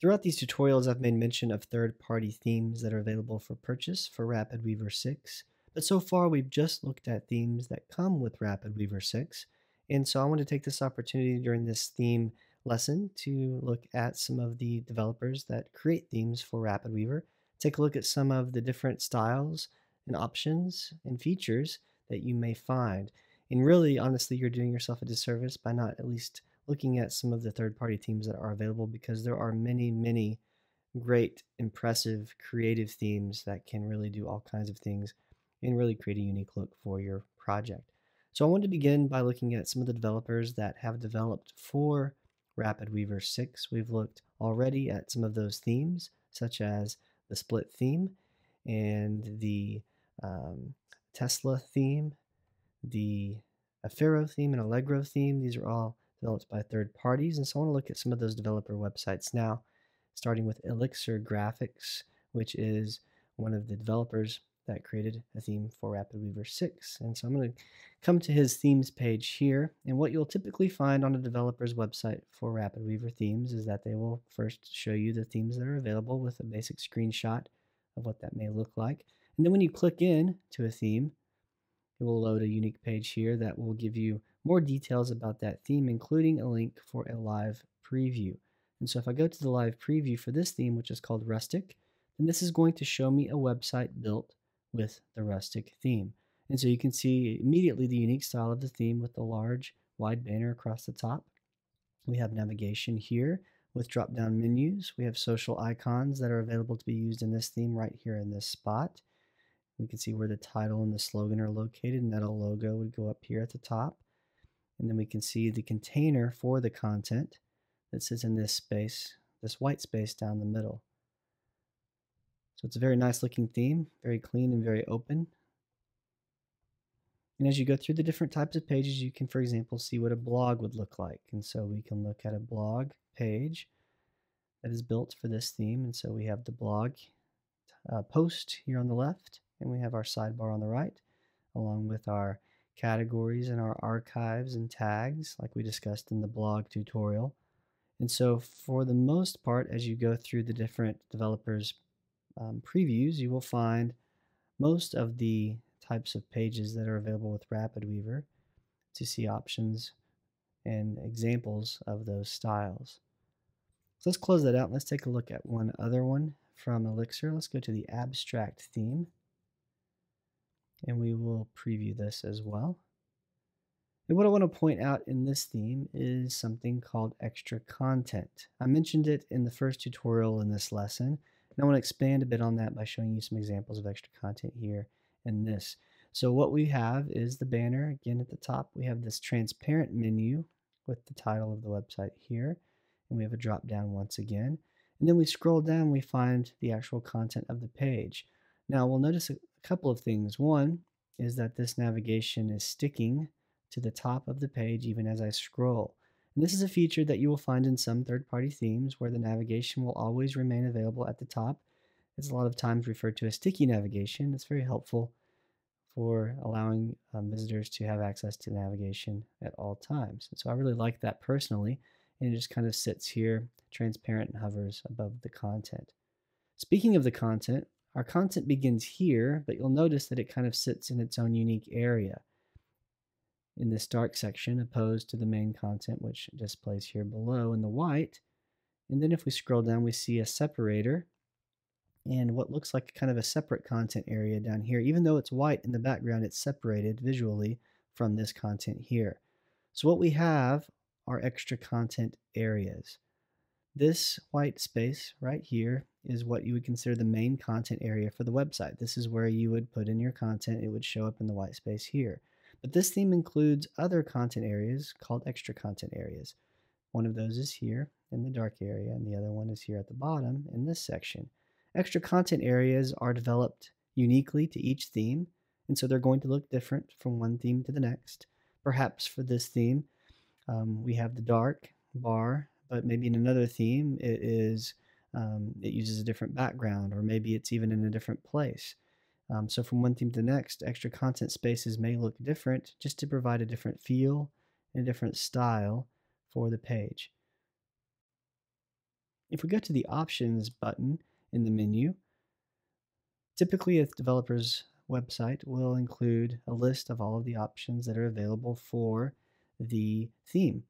Throughout these tutorials, I've made mention of third-party themes that are available for purchase for RapidWeaver 6, but so far we've just looked at themes that come with RapidWeaver 6, and so I want to take this opportunity during this theme lesson to look at some of the developers that create themes for RapidWeaver, take a look at some of the different styles and options and features that you may find. And really, honestly, you're doing yourself a disservice by not at least looking at some of the third party themes that are available because there are many, many great, impressive, creative themes that can really do all kinds of things and really create a unique look for your project. So I want to begin by looking at some of the developers that have developed for RapidWeaver 6. We've looked already at some of those themes, such as the split theme and the um, Tesla theme, the Afero theme, and Allegro theme. These are all developed by third parties. And so I want to look at some of those developer websites now, starting with Elixir Graphics, which is one of the developers that created a theme for RapidWeaver 6. And so I'm going to come to his themes page here. And what you'll typically find on a developer's website for RapidWeaver themes is that they will first show you the themes that are available with a basic screenshot of what that may look like. And then when you click in to a theme, it will load a unique page here that will give you more details about that theme, including a link for a live preview. And so if I go to the live preview for this theme, which is called Rustic, then this is going to show me a website built with the Rustic theme. And so you can see immediately the unique style of the theme with the large wide banner across the top. We have navigation here with drop down menus. We have social icons that are available to be used in this theme right here in this spot. We can see where the title and the slogan are located, and that a logo would go up here at the top. And then we can see the container for the content that sits in this space, this white space down the middle. So it's a very nice looking theme, very clean and very open. And as you go through the different types of pages, you can, for example, see what a blog would look like. And so we can look at a blog page that is built for this theme. And so we have the blog uh, post here on the left, and we have our sidebar on the right, along with our categories and our archives and tags like we discussed in the blog tutorial. And so for the most part, as you go through the different developers um, previews, you will find most of the types of pages that are available with RapidWeaver to see options and examples of those styles. So let's close that out. Let's take a look at one other one from Elixir. Let's go to the abstract theme and we will preview this as well. And what I want to point out in this theme is something called extra content. I mentioned it in the first tutorial in this lesson, and I want to expand a bit on that by showing you some examples of extra content here in this. So what we have is the banner. Again, at the top, we have this transparent menu with the title of the website here, and we have a drop down once again. And then we scroll down, we find the actual content of the page. Now we'll notice a couple of things. One is that this navigation is sticking to the top of the page even as I scroll. And this is a feature that you will find in some third-party themes where the navigation will always remain available at the top. It's a lot of times referred to as sticky navigation. It's very helpful for allowing um, visitors to have access to navigation at all times. And so I really like that personally, and it just kind of sits here transparent and hovers above the content. Speaking of the content, our content begins here, but you'll notice that it kind of sits in its own unique area in this dark section opposed to the main content which displays here below in the white. And then if we scroll down, we see a separator and what looks like kind of a separate content area down here. Even though it's white in the background, it's separated visually from this content here. So what we have are extra content areas. This white space right here is what you would consider the main content area for the website. This is where you would put in your content. It would show up in the white space here. But this theme includes other content areas called extra content areas. One of those is here in the dark area, and the other one is here at the bottom in this section. Extra content areas are developed uniquely to each theme, and so they're going to look different from one theme to the next. Perhaps for this theme, um, we have the dark bar, but maybe in another theme, it is um, it uses a different background, or maybe it's even in a different place. Um, so from one theme to the next, extra content spaces may look different just to provide a different feel and a different style for the page. If we go to the Options button in the menu, typically a developer's website will include a list of all of the options that are available for the theme.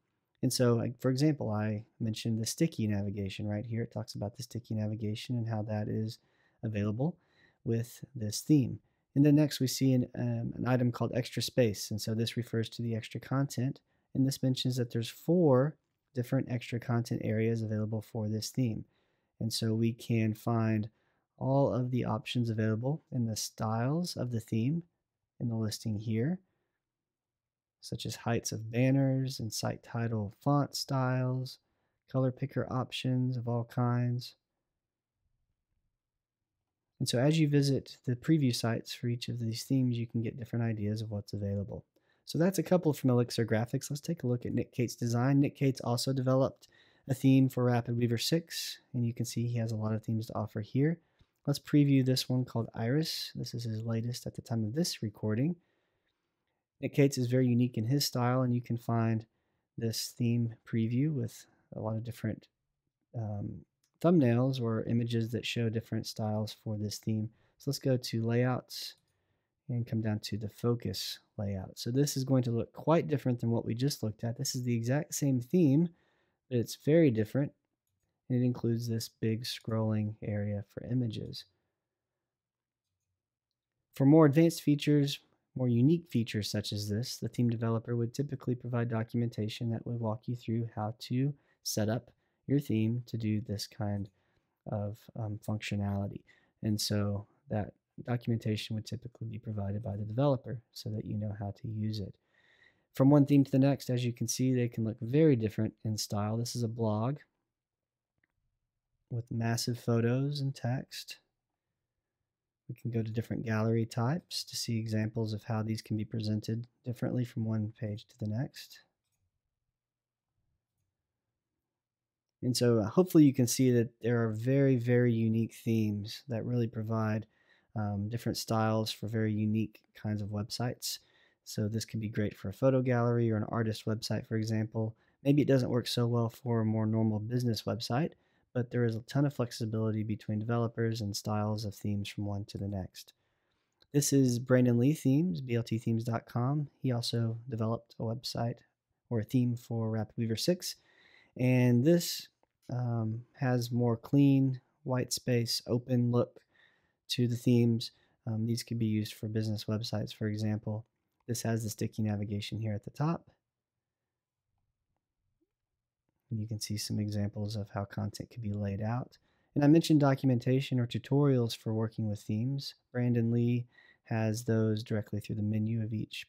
And so, like, for example, I mentioned the sticky navigation right here. It talks about the sticky navigation and how that is available with this theme. And then next we see an, um, an item called extra space. And so this refers to the extra content. And this mentions that there's four different extra content areas available for this theme. And so we can find all of the options available in the styles of the theme in the listing here, such as heights of banners and site title font styles, color picker options of all kinds, and so as you visit the preview sites for each of these themes, you can get different ideas of what's available. So that's a couple from Elixir Graphics. Let's take a look at Nick Cates' design. Nick Cates also developed a theme for RapidWeaver 6, and you can see he has a lot of themes to offer here. Let's preview this one called Iris. This is his latest at the time of this recording. Nick Cates is very unique in his style, and you can find this theme preview with a lot of different um, thumbnails or images that show different styles for this theme. So let's go to layouts and come down to the focus layout. So this is going to look quite different than what we just looked at. This is the exact same theme, but it's very different. And it includes this big scrolling area for images. For more advanced features, more unique features such as this, the theme developer would typically provide documentation that would walk you through how to set up your theme to do this kind of um, functionality. And so that documentation would typically be provided by the developer so that you know how to use it. From one theme to the next, as you can see, they can look very different in style. This is a blog with massive photos and text. We can go to different gallery types to see examples of how these can be presented differently from one page to the next. And so uh, hopefully you can see that there are very, very unique themes that really provide um, different styles for very unique kinds of websites. So this can be great for a photo gallery or an artist website, for example. Maybe it doesn't work so well for a more normal business website, but there is a ton of flexibility between developers and styles of themes from one to the next. This is Brandon Lee Themes, bltthemes.com. He also developed a website or a theme for RapidWeaver 6. And this um, has more clean, white space, open look to the themes. Um, these could be used for business websites, for example. This has the sticky navigation here at the top. And you can see some examples of how content could be laid out. And I mentioned documentation or tutorials for working with themes. Brandon Lee has those directly through the menu of each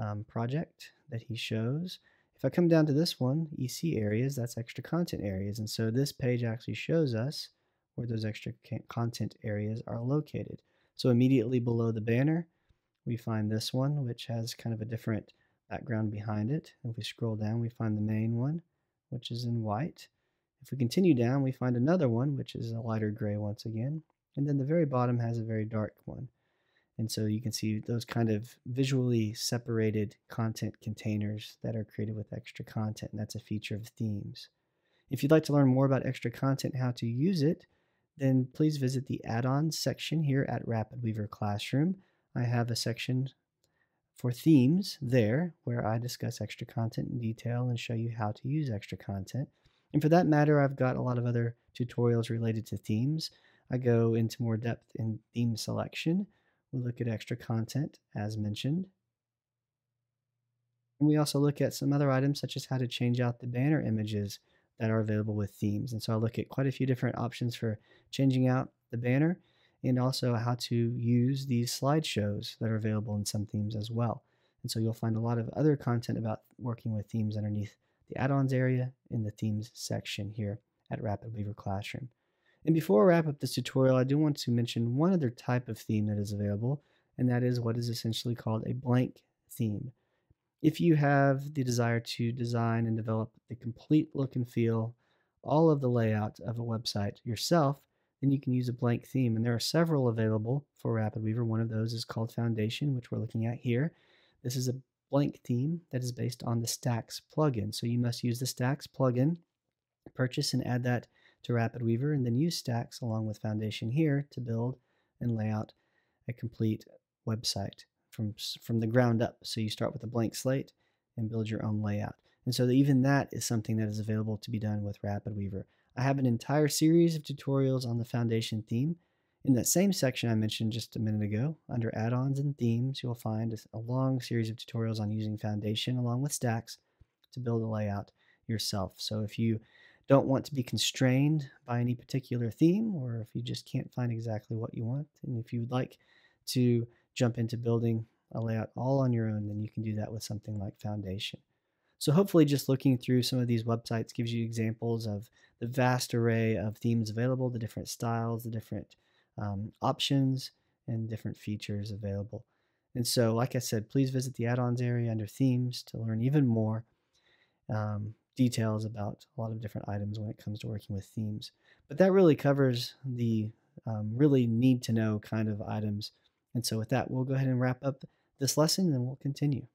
um, project that he shows. If I come down to this one, EC areas, that's extra content areas. And so this page actually shows us where those extra content areas are located. So immediately below the banner, we find this one, which has kind of a different background behind it. If we scroll down, we find the main one, which is in white. If we continue down, we find another one, which is a lighter gray once again. And then the very bottom has a very dark one. And so you can see those kind of visually separated content containers that are created with extra content. And that's a feature of themes. If you'd like to learn more about extra content and how to use it, then please visit the add-ons section here at RapidWeaver Classroom. I have a section for themes there where I discuss extra content in detail and show you how to use extra content. And for that matter, I've got a lot of other tutorials related to themes. I go into more depth in theme selection, we look at extra content as mentioned. And we also look at some other items such as how to change out the banner images that are available with themes. And so I look at quite a few different options for changing out the banner and also how to use these slideshows that are available in some themes as well. And so you'll find a lot of other content about working with themes underneath the add-ons area in the themes section here at RapidWeaver Classroom. And before I wrap up this tutorial, I do want to mention one other type of theme that is available, and that is what is essentially called a blank theme. If you have the desire to design and develop the complete look and feel, all of the layout of a website yourself, then you can use a blank theme. And there are several available for RapidWeaver. One of those is called Foundation, which we're looking at here. This is a blank theme that is based on the Stacks plugin. So you must use the Stacks plugin, purchase and add that to RapidWeaver and then use Stacks along with Foundation here to build and lay out a complete website from, from the ground up. So you start with a blank slate and build your own layout. And so even that is something that is available to be done with RapidWeaver. I have an entire series of tutorials on the Foundation theme. In that same section I mentioned just a minute ago, under add-ons and themes, you'll find a long series of tutorials on using Foundation along with Stacks to build a layout yourself. So if you don't want to be constrained by any particular theme, or if you just can't find exactly what you want, and if you would like to jump into building a layout all on your own, then you can do that with something like Foundation. So hopefully just looking through some of these websites gives you examples of the vast array of themes available, the different styles, the different um, options, and different features available. And so, like I said, please visit the add-ons area under themes to learn even more um, details about a lot of different items when it comes to working with themes. But that really covers the um, really need to know kind of items. And so with that, we'll go ahead and wrap up this lesson and we'll continue.